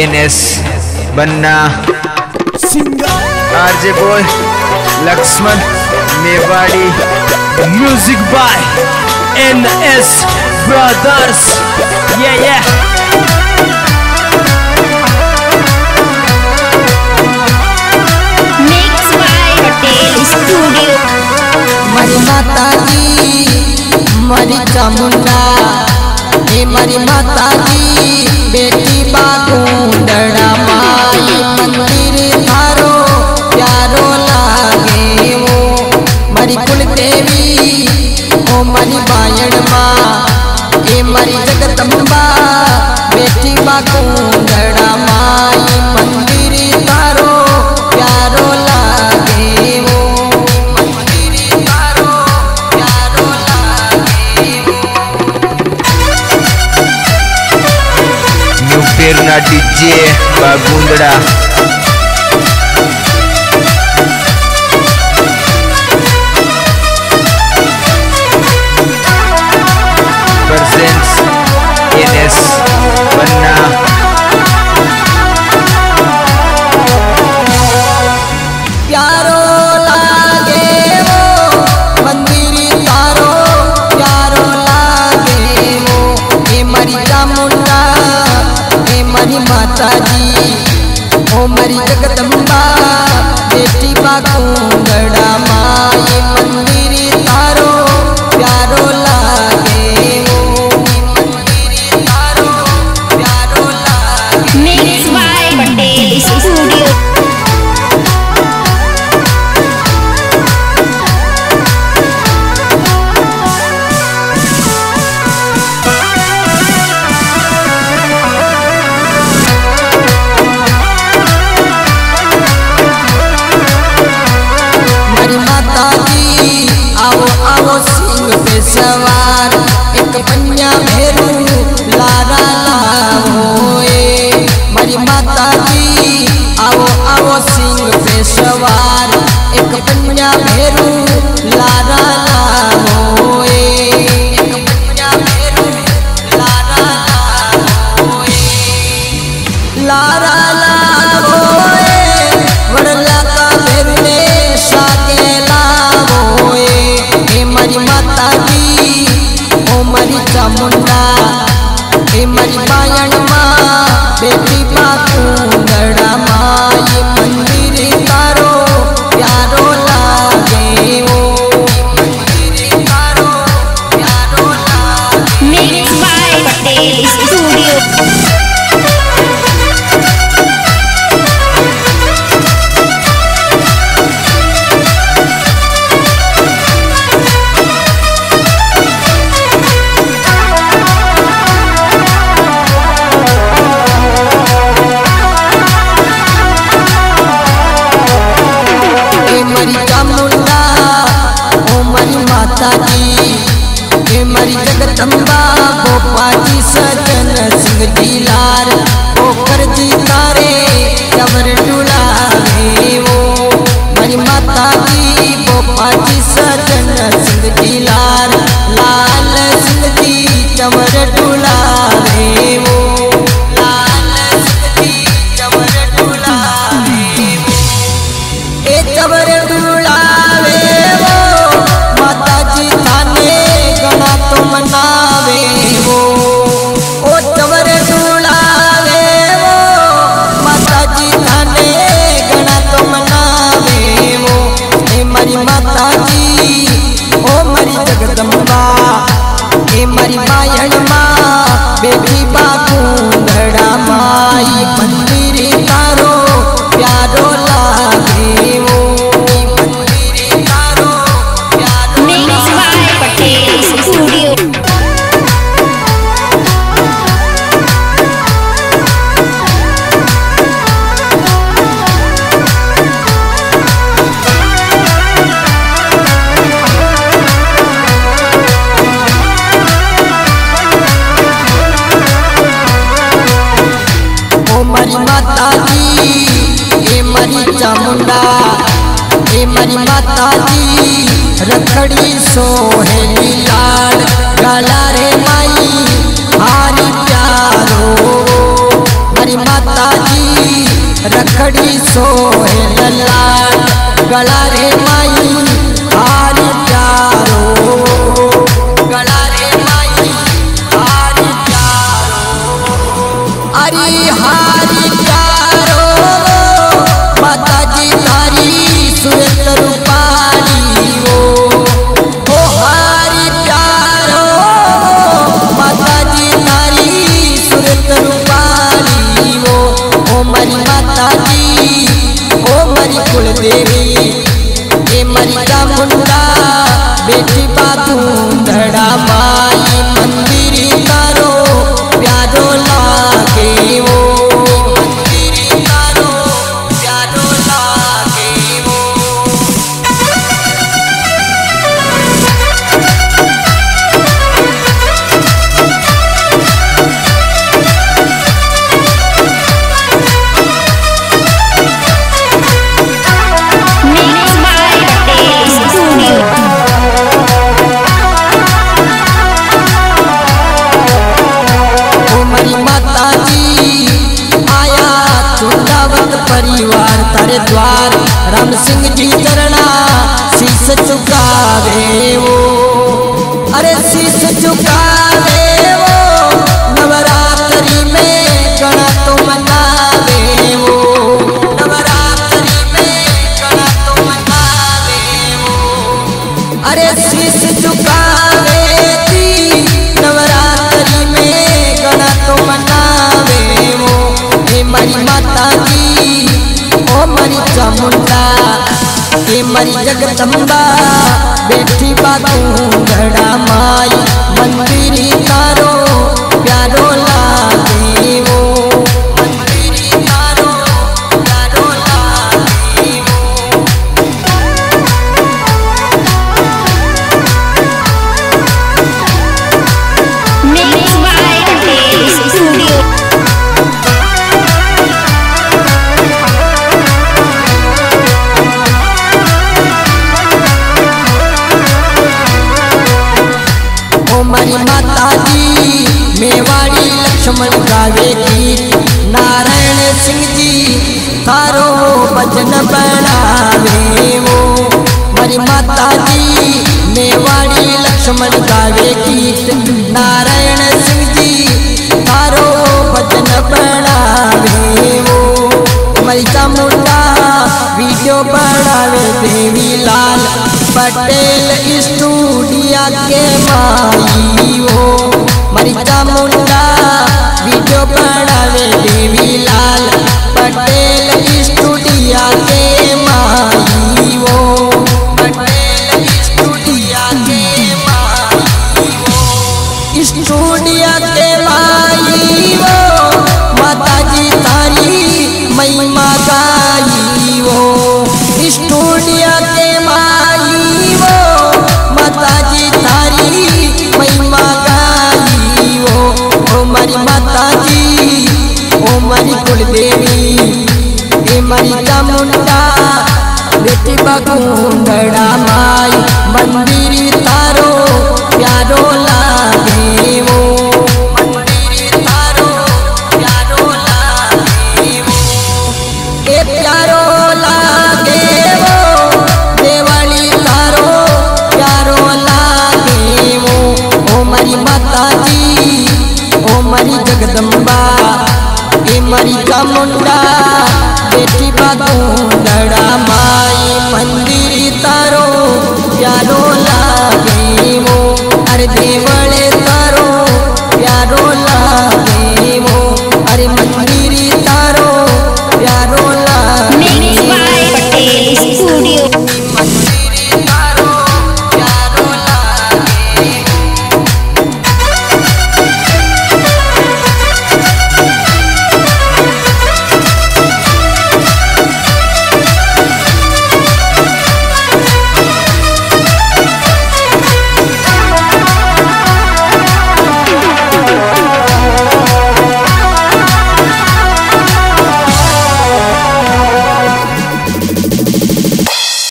N S बन्ना RJ बोल Laxman Mewadi music by N S brothers ये ये. DJ बाबुंदड़ा में मरी माता जी ओ मरी जगदम्बा बेटी बाकू कुंगड़ा माई। रामायण माँ बेटी बातू बिरसा मुंडा ओ मरी माता जी हे मरी जगदम्बा गोपा जी सजन सिंह जी लार ओकर जी तारे कवर डुलारे वो मरी माता जी गोपा जी सजन सिंह जी लार लाल सिंह जी कवर डुला हरी हरी प्यारो माता जी हरी सुरेंद्र रूपाणी हो। ओ हरी प्यारो माता जी हरी सुरेंद्र रूपाणी हो। ओ मरी माता जी ओ मरी कुल देवी ए मरी सिंह जी चरणा शीस झुकावे वो। अरे शीस झुकावे वो। नवरात्रि में गणा तो वो। नवरात्रि में गणा तो मनावे वो। अरे झुकावे थी नवरात्रि में गणा माता जी मरी चामुंडा ये मरी जगदम्बा बेटी बागुंडा माई मंदिरी तारो प्यारो ओ मरी माता जी मेवाड़ी लक्ष्मण गावे की नारायण सिंह जी तारो भजन बनावे वो। मरी माता जी मेवाड़ी लक्ष्मण गावे गीत बनावे देवी लाल